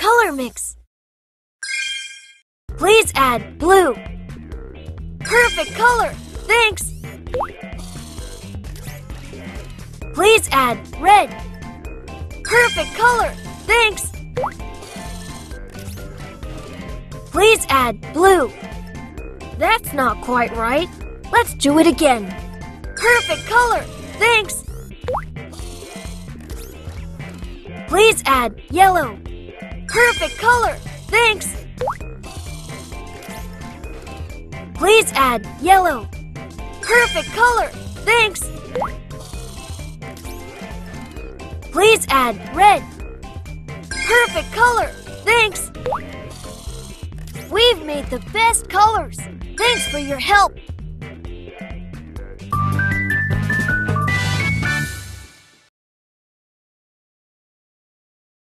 color mix. Please add blue. Perfect color. Thanks. Please add red. Perfect color. Thanks. Please add blue. That's not quite right. Let's do it again. Perfect color. Thanks. Please add yellow. Perfect color. Thanks. Please add yellow. Perfect color. Thanks. Please add red. Perfect color. Thanks. We've made the best colors. Thanks for your help.